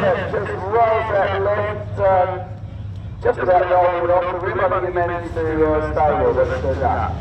that just rolls that left, um, just about rolled off. Everybody managed to uh, stay with it. So, uh,